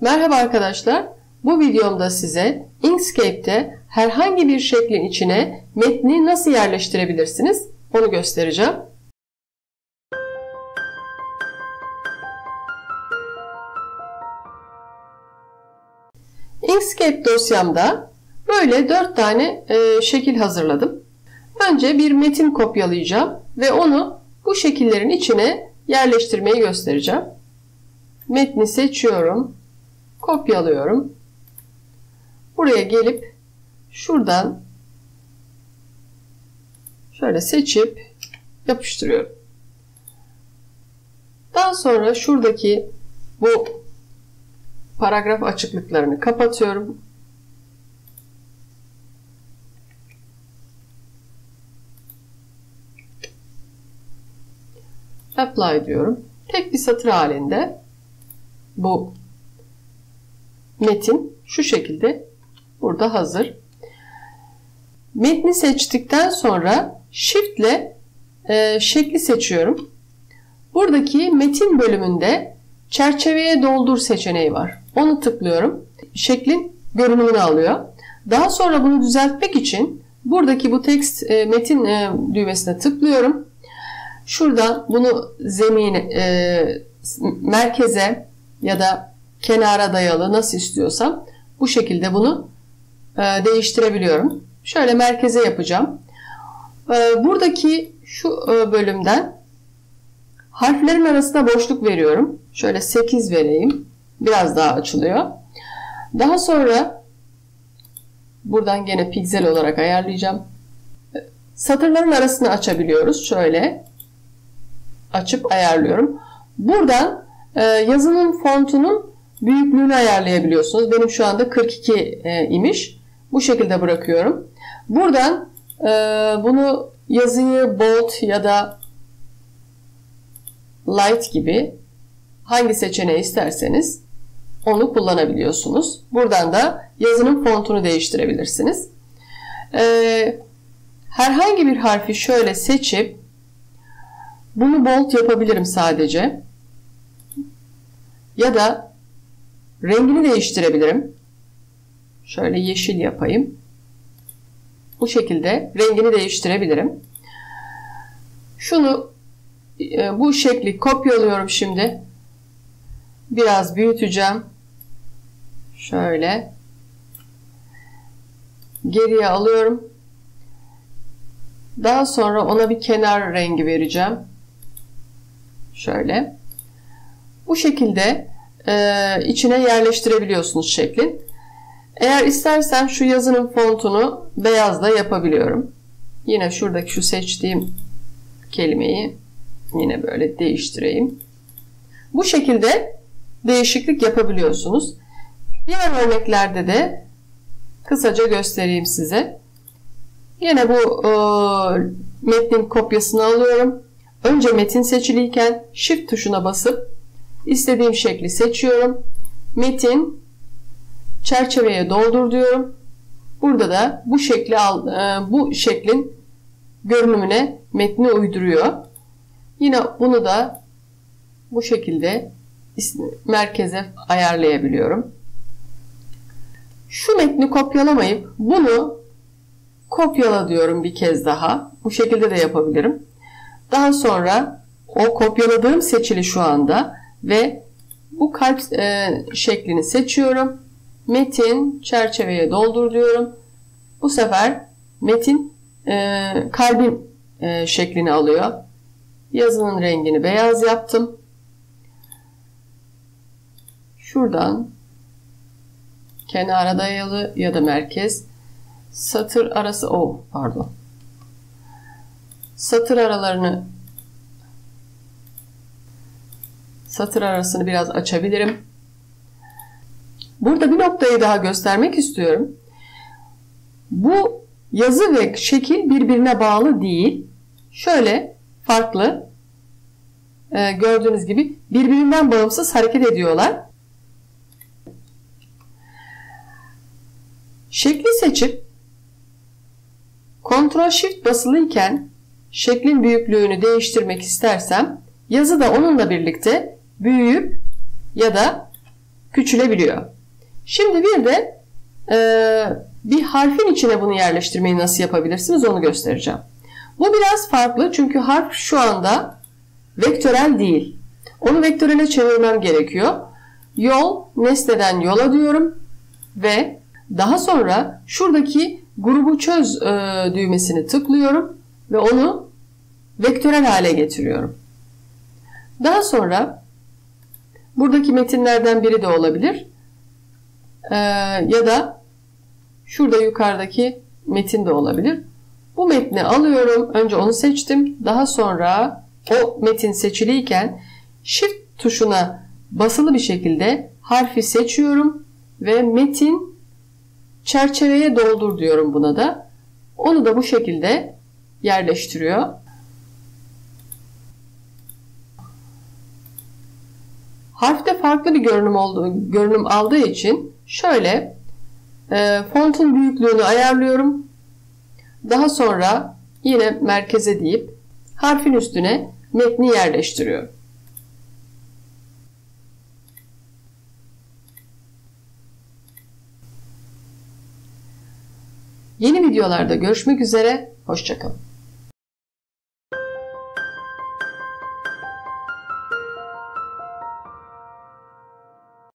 Merhaba arkadaşlar. Bu videomda size Inkscape'te herhangi bir şeklin içine metni nasıl yerleştirebilirsiniz onu göstereceğim. Inkscape dosyamda böyle 4 tane e, şekil hazırladım. Önce bir metin kopyalayacağım ve onu bu şekillerin içine yerleştirmeyi göstereceğim. Metni seçiyorum. Kopyalıyorum. Buraya gelip şuradan şöyle seçip yapıştırıyorum. Daha sonra şuradaki bu paragraf açıklıklarını kapatıyorum. Apply diyorum. Tek bir satır halinde bu metin şu şekilde burada hazır. Metni seçtikten sonra Shift ile e, şekli seçiyorum. Buradaki metin bölümünde çerçeveye doldur seçeneği var. Onu tıklıyorum. Şeklin görünümünü alıyor. Daha sonra bunu düzeltmek için buradaki bu text e, metin e, düğmesine tıklıyorum. Şuradan bunu zemine, e, merkeze ya da kenara dayalı nasıl istiyorsam bu şekilde bunu e, değiştirebiliyorum. Şöyle merkeze yapacağım. E, buradaki şu e, bölümden harflerin arasında boşluk veriyorum. Şöyle 8 vereyim. Biraz daha açılıyor. Daha sonra buradan gene piksel olarak ayarlayacağım. Satırların arasını açabiliyoruz. Şöyle açıp ayarlıyorum. Buradan e, yazının fontunun büyüklüğünü ayarlayabiliyorsunuz. Benim şu anda 42 e, imiş. Bu şekilde bırakıyorum. Buradan e, bunu yazıyı bold ya da light gibi hangi seçeneği isterseniz onu kullanabiliyorsunuz. Buradan da yazının fontunu değiştirebilirsiniz. Ee, herhangi bir harfi şöyle seçip bunu bold yapabilirim sadece. Ya da rengini değiştirebilirim. Şöyle yeşil yapayım. Bu şekilde rengini değiştirebilirim. Şunu e, bu şekli kopyalıyorum şimdi. Biraz büyüteceğim. Şöyle. Geriye alıyorum. Daha sonra ona bir kenar rengi vereceğim. Şöyle. Bu şekilde içine yerleştirebiliyorsunuz şeklin. Eğer istersen şu yazının fontunu beyaz da yapabiliyorum. Yine şuradaki şu seçtiğim kelimeyi yine böyle değiştireyim. Bu şekilde değişiklik yapabiliyorsunuz. Diğer örneklerde de kısaca göstereyim size. Yine bu e, metnin kopyasını alıyorum. Önce metin seçiliyken Shift tuşuna basıp istediğim şekli seçiyorum. Metin çerçeveye doldur diyorum. Burada da bu şekli al, e, bu şeklin görünümüne metni uyduruyor. Yine bunu da bu şekilde merkeze ayarlayabiliyorum. Şu metni kopyalamayıp bunu kopyala diyorum bir kez daha. Bu şekilde de yapabilirim. Daha sonra o kopyaladığım seçili şu anda ve bu kalp e, şeklini seçiyorum. Metin çerçeveye doldur diyorum. Bu sefer metin e, kalbin e, şeklini alıyor. Yazının rengini beyaz yaptım. Şuradan kenara dayalı ya da merkez satır arası o oh, pardon satır aralarını satır arasını biraz açabilirim. Burada bir noktayı daha göstermek istiyorum. Bu yazı ve şekil birbirine bağlı değil. Şöyle farklı e, gördüğünüz gibi birbirinden bağımsız hareket ediyorlar. Şekli seçip Ctrl Shift basılıyken şeklin büyüklüğünü değiştirmek istersem yazı da onunla birlikte büyüyüp ya da küçülebiliyor. Şimdi bir de e, bir harfin içine bunu yerleştirmeyi nasıl yapabilirsiniz onu göstereceğim. Bu biraz farklı çünkü harf şu anda vektörel değil. Onu vektörele çevirmem gerekiyor. Yol, nesneden yola diyorum ve daha sonra şuradaki grubu çöz e, düğmesini tıklıyorum ve onu vektörel hale getiriyorum. Daha sonra buradaki metinlerden biri de olabilir. E, ya da şurada yukarıdaki metin de olabilir. Bu metni alıyorum. Önce onu seçtim. Daha sonra o metin seçiliyken Shift tuşuna basılı bir şekilde harfi seçiyorum ve metin çerçeveye doldur diyorum buna da. Onu da bu şekilde yerleştiriyor. Harfte farklı bir görünüm olduğu, görünüm aldığı için şöyle e, fontun büyüklüğünü ayarlıyorum. Daha sonra yine merkeze deyip harfin üstüne metni yerleştiriyorum. Yeni videolarda görüşmek üzere, hoşçakalın.